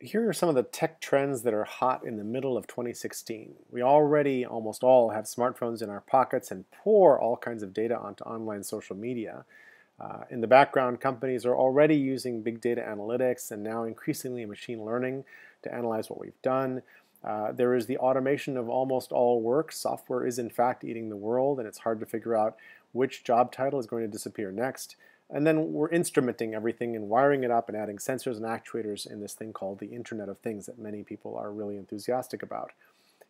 here are some of the tech trends that are hot in the middle of 2016. We already almost all have smartphones in our pockets and pour all kinds of data onto online social media. Uh, in the background, companies are already using big data analytics and now increasingly machine learning to analyze what we've done. Uh, there is the automation of almost all work. Software is in fact eating the world, and it's hard to figure out which job title is going to disappear next. And then we're instrumenting everything and wiring it up and adding sensors and actuators in this thing called the Internet of Things that many people are really enthusiastic about.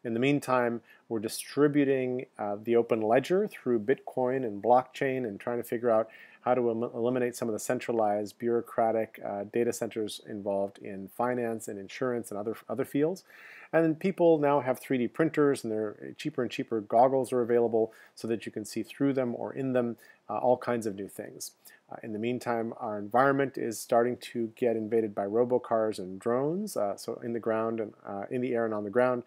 In the meantime, we're distributing uh, the open ledger through Bitcoin and blockchain and trying to figure out how to em eliminate some of the centralized bureaucratic uh, data centers involved in finance and insurance and other, other fields. And people now have 3D printers and they're cheaper and cheaper goggles are available so that you can see through them or in them uh, all kinds of new things. Uh, in the meantime, our environment is starting to get invaded by robocars and drones, uh, so in the ground and uh, in the air and on the ground.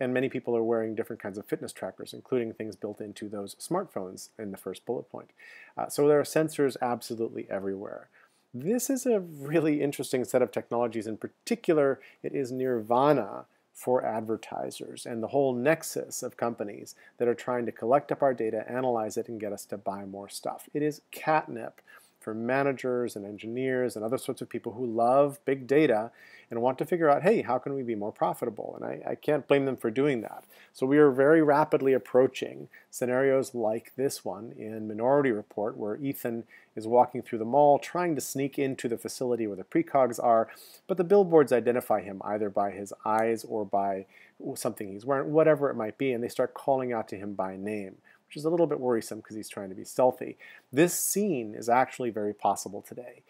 And many people are wearing different kinds of fitness trackers, including things built into those smartphones in the first bullet point. Uh, so there are sensors absolutely everywhere. This is a really interesting set of technologies. In particular, it is nirvana for advertisers and the whole nexus of companies that are trying to collect up our data, analyze it, and get us to buy more stuff. It is catnip for managers and engineers and other sorts of people who love big data and want to figure out, hey, how can we be more profitable? And I, I, can't blame them for doing that. So we are very rapidly approaching scenarios like this one in Minority Report, where Ethan is walking through the mall trying to sneak into the facility where the precogs are, but the billboards identify him either by his eyes or by something he's wearing, whatever it might be, and they start calling out to him by name which is a little bit worrisome because he's trying to be stealthy. This scene is actually very possible today.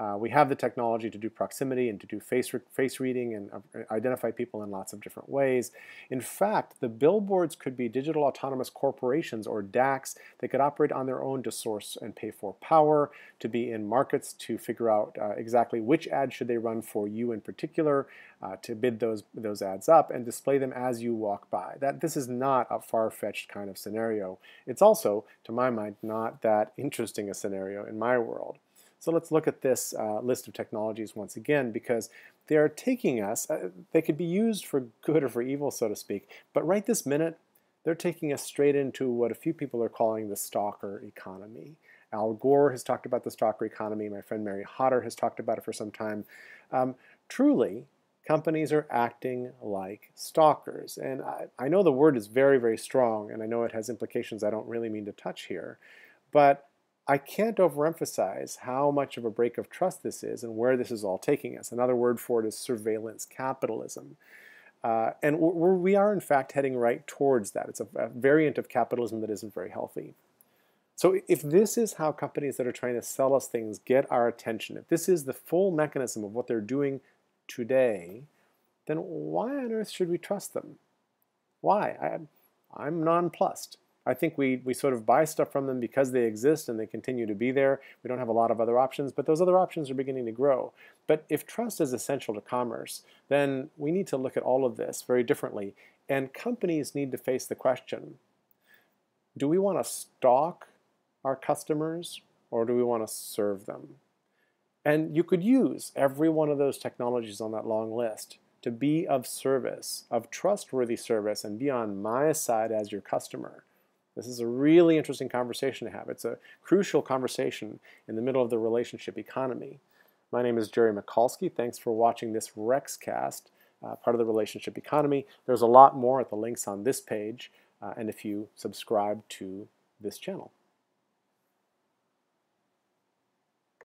Uh, we have the technology to do proximity and to do face, re face reading and uh, identify people in lots of different ways. In fact, the billboards could be digital autonomous corporations or DACs that could operate on their own to source and pay for power, to be in markets to figure out uh, exactly which ad should they run for you in particular, uh, to bid those, those ads up and display them as you walk by. That This is not a far-fetched kind of scenario. It's also, to my mind, not that interesting a scenario in my world. So let's look at this uh, list of technologies once again because they are taking us, uh, they could be used for good or for evil, so to speak, but right this minute, they're taking us straight into what a few people are calling the stalker economy. Al Gore has talked about the stalker economy. My friend Mary Hodder has talked about it for some time. Um, truly, companies are acting like stalkers. And I, I, know the word is very, very strong, and I know it has implications I don't really mean to touch here. But I can't overemphasize how much of a break of trust this is and where this is all taking us. Another word for it is surveillance capitalism. Uh, and we're, we are, in fact, heading right towards that. It's a, a variant of capitalism that isn't very healthy. So if this is how companies that are trying to sell us things get our attention, if this is the full mechanism of what they're doing today, then why on earth should we trust them? Why? I, I'm nonplussed. I think we, we sort of buy stuff from them because they exist and they continue to be there. We don't have a lot of other options, but those other options are beginning to grow. But if trust is essential to commerce, then we need to look at all of this very differently. And companies need to face the question, do we want to stalk our customers or do we want to serve them? And you could use every one of those technologies on that long list to be of service, of trustworthy service, and be on my side as your customer. This is a really interesting conversation to have. It's a crucial conversation in the middle of the relationship economy. My name is Jerry Michalski. Thanks for watching this RexCast, uh, part of the relationship economy. There's a lot more at the links on this page, uh, and if you subscribe to this channel.